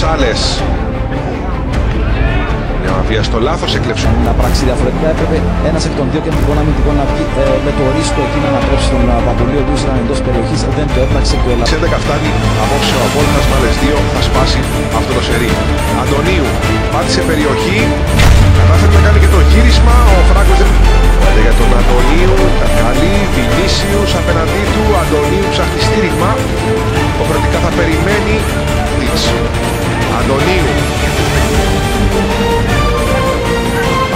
Τον Σάλες. Μια βία στο λάθος έκλεψε. να πράξει διαφορετικά. Έπρεπε ένας εκ των δύο κεντρικών αμυντικών να βγει ε, με το ρίσκο εκεί να ανατρέψει τον ε, Παντολή, ο οποίος ήταν εντός περιοχής. Δεν το έπραξε και ο Σε 11 φτάνει απόψε ο Απόλλωνας με άλλες 2 θα σπάσει αυτό το σερί. Αντωνίου πάτησε περιοχή. Κατάφερε να κάνει και το γύρισμα. Ο Φράγκος δεν... Πέντε για τον Αντωνίου. Καλή. Βινίσιους απέναντί του. Αντωνίου ψάχνει στήριγμα. Υποχρεωτικά θα περιμένει. Τιτς. Αντωνίου.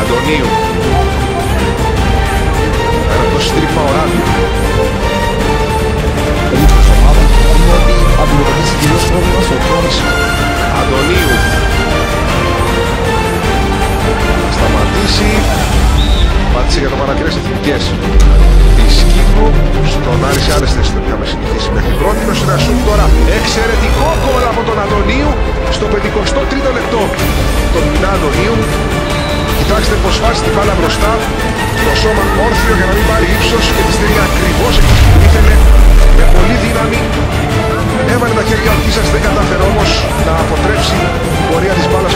Αντωνίου. Ένα το στρίπα ο Ράντου. περίπου τη ομάδα είναι ότι αντιμετωπίζει κυρίως πρόβλημα στο χρόνο. Αντωνίου. Σταματήσει. Πάτησε για το παρακρές εθνικές της Κύπρου. Στον Άρη σε άλλες θέσεις δεν είχαμε συνηθίσει μέχρι πρώτη. Είναι ένα σουτ τώρα εξαιρετικό γκολ από τον Αντωνίου στο 53ο λεπτό. Τον Μινά Αντωνίου. Κοιτάξτε πως βάζει την μπάλα μπροστά. Το σώμα όρθιο για να μην πάρει ύψος και τη στέλνει ακριβώς εκεί που ήθελε με πολύ δύναμη Έβαλε τα χέρια ο Κίσας, δεν κατάφερε όμως να αποτρέψει την πορεία της μπάλας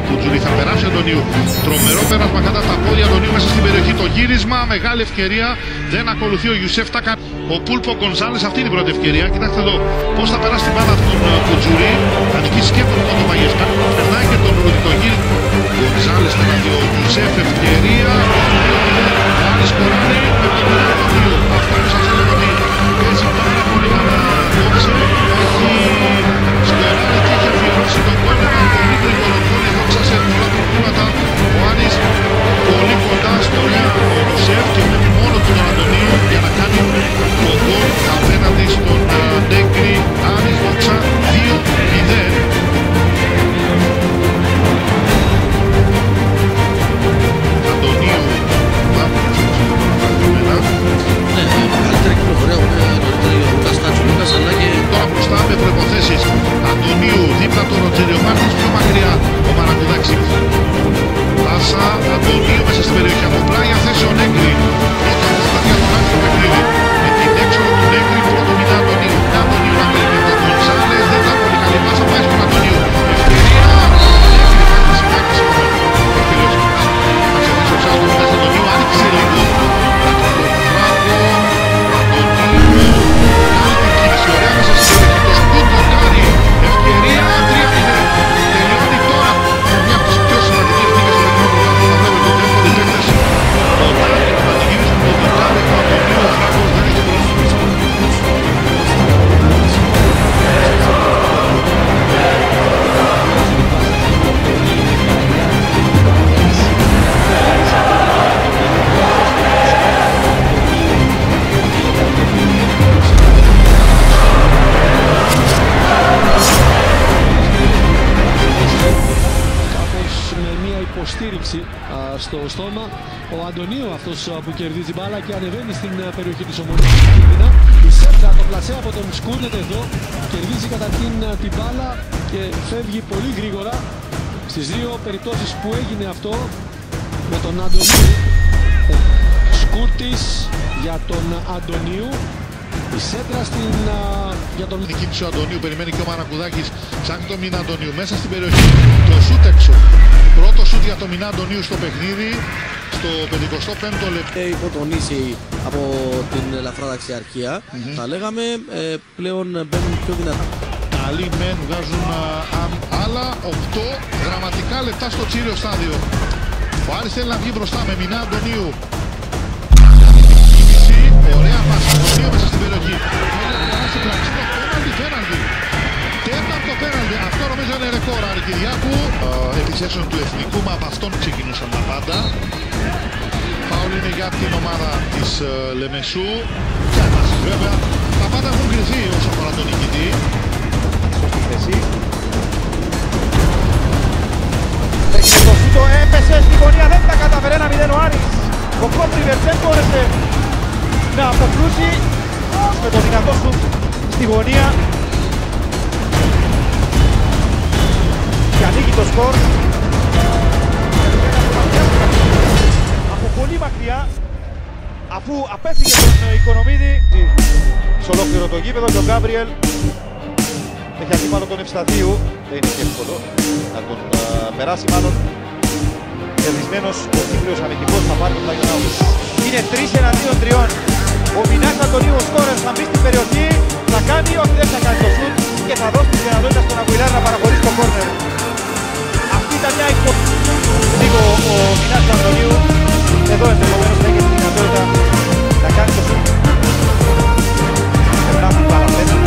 θέση έχοντας τον Κουτζούρι. Θα περάσει ο Αντωνίου. Τρομερό πέρασμα κατά τα πόδια Αντωνίου μέσα στην περιοχή. Το γύρισμα, μεγάλη ευκαιρία. Δεν ακολουθεί ο Ιουσέφ Τακα. Ο Πούλπο Γκονζάλες, αυτή είναι η πρώτη ευκαιρία. Κοιτάξτε εδώ πώς θα περάσει την μπάλα τον ε, Κουτζούρι. Θα νικήσει και τον Κόντο Μαγιέσκα. Περνάει και τον Ρούδι το γύρισμα. Γκονζάλες θα κάνει ο Ιουσέφ ευκαιρία. Ο Άρης σκοράρει με τον Αντωνίου. Αυτό είναι σας έλεγα диктатуру στόμα. Ο Αντωνίου αυτός ε, που κερδίζει μπάλα και ανεβαίνει στην ε, περιοχή της ομονίας. Η Σέπτα το πλασέ από τον Σκούνεται εδώ. Κερδίζει καταρχήν ε, την μπάλα και φεύγει πολύ γρήγορα. Στις δύο περιπτώσεις που έγινε αυτό με τον Αντωνίου. Ο Σκούρτης για τον Αντωνίου. Η σέντρα στην, α, για τον Η κίνηση του Αντωνίου περιμένει και ο Μαρακουδάκης ψάχνει τον Μίνα Αντωνίου μέσα στην περιοχή. Το σούτ έξω. Πρώτο σούτ για τον Μίνα Αντωνίου στο παιχνίδι στο 55ο λεπτό. Έχει υποτονίσει από την ελαφρά δεξιαρχία. Θα λέγαμε ε, πλέον μπαίνουν πιο δυνατά. Καλοί μεν βγάζουν α, α- άλλα 8 δραματικά λεπτά στο τσίριο στάδιο. Ο Άρης θέλει να βγει μπροστά με Μινά Αντωνίου. Κίνηση, ωραία πάσα. Αντωνίου μέσα στην περιοχή. Θέλει να περάσει πλαξίδα. Πέναλτι, πέναλτι. Τέταρτο πέναλτι. Αυτό νομίζω είναι ρεκόρ Άρη Κυριάκου. Ε, Επιθέσεων του εθνικού, μα από αυτόν ξεκινούσαν τα πάντα. Φάουλ είναι για την ομάδα της ε, Λεμεσού. Και εμάς βέβαια. Τα πάντα έχουν κρυθεί όσο αφορά τον νικητή. Σωστή θέση. Έγινε το σούτο, έπεσε στη γωνία, δεν τα καταφέρε ένα μηδέν ο Άρης. Ο Κόπριβερ δεν μπόρεσε να αποκρούσει με το δυνατό σουτ στη γωνία. Ανοίγει το σκορ. Από πολύ μακριά, αφού απέφυγε τον ε, Οικονομίδη, σε ολόκληρο το γήπεδο και ο Γκάμπριελ έχει αντίπαλο τον Ευσταθίου. Δεν είναι και εύκολο να τον α, περάσει μάλλον. Κερδισμένος ο Κύπριος αμυντικός θα πάρει τον Ταγιονάου. Είναι 3 εναντίον 3. Ο Μινάς Αντωνίου ο σκόρερ θα μπει στην περιοχή, θα κάνει, όχι δεν θα κάνει το σουτ και θα δώσει τη δυνατότητα στον Αγκουιλάρ να παραχωρήσει το κόρνερ. Αυτή ήταν μια εκπο... Λίγο ο Μινάς Αντωνίου, εδώ ενδεχομένως θα έχει τη δυνατότητα να κάνει το σουτ. Περνάμε την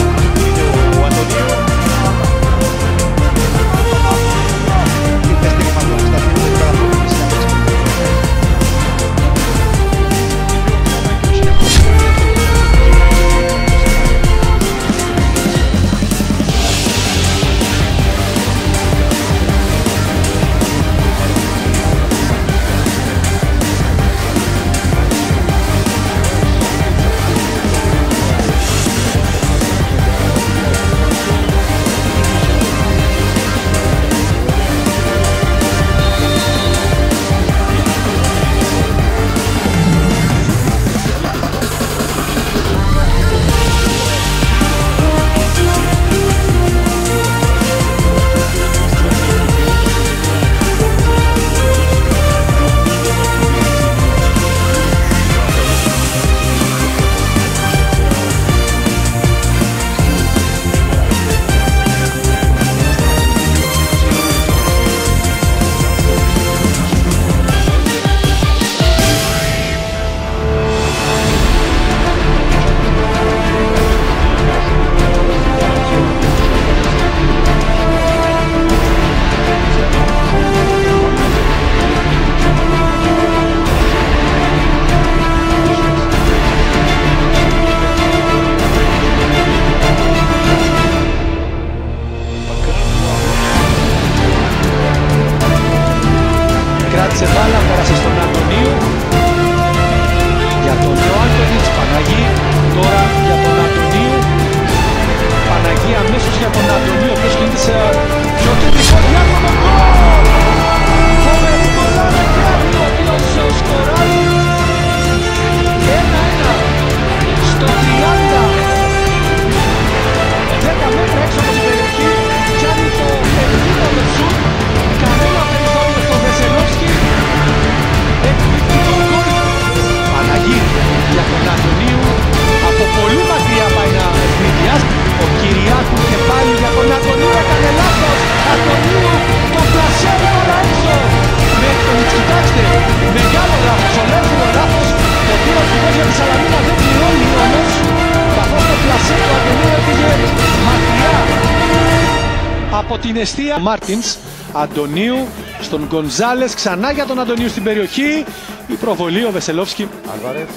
την αιστεία Μάρτινς Αντωνίου στον Γκονζάλες ξανά για τον Αντωνίου στην περιοχή η προβολή ο Βεσελόφσκι Άλβαρεθ.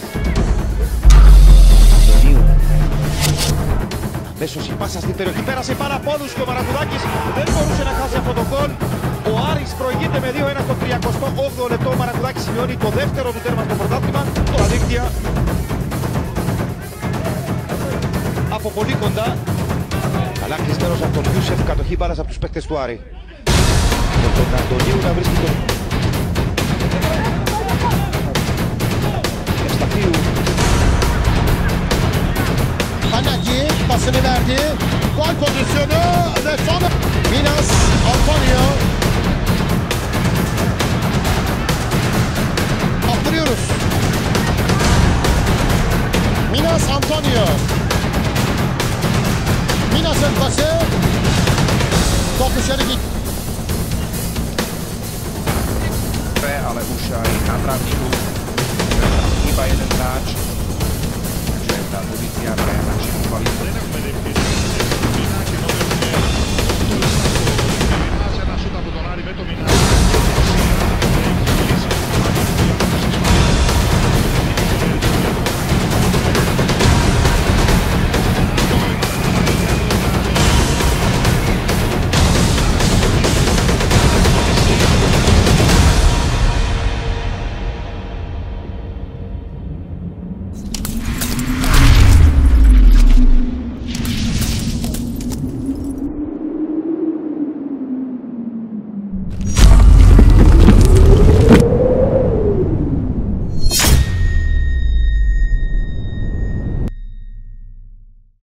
Αντωνίου. Μέσος η πάσα στην περιοχή, πέρασε πάρα από όλους και ο Μαρακουδάκης δεν μπορούσε να χάσει αυτό το γκολ. Ο Άρης προηγείται με 2-1 στο 38ο λεπτό. Ο Μαρακουδάκης σημειώνει το δεύτερο του τέρμα στο πρωτάθλημα. Τώρα δίκτυα από πολύ κοντά. Αλλά κλεισμένος από τον Ιούσεφ, κατοχή μπάλας από τους παίκτες του Άρη. Με τον Αντωνίου να βρίσκει τον Ευσταθίου. Anaghi, passene verdi, gol pozisyonu ve sonra Minas Antonio. Kaptırıyoruz. Minas Antonio. Yine sırtası. Top dışarı gitti. ale už aj na trávniku chýba jeden hráč, takže tá pozícia pre našich kvalitných.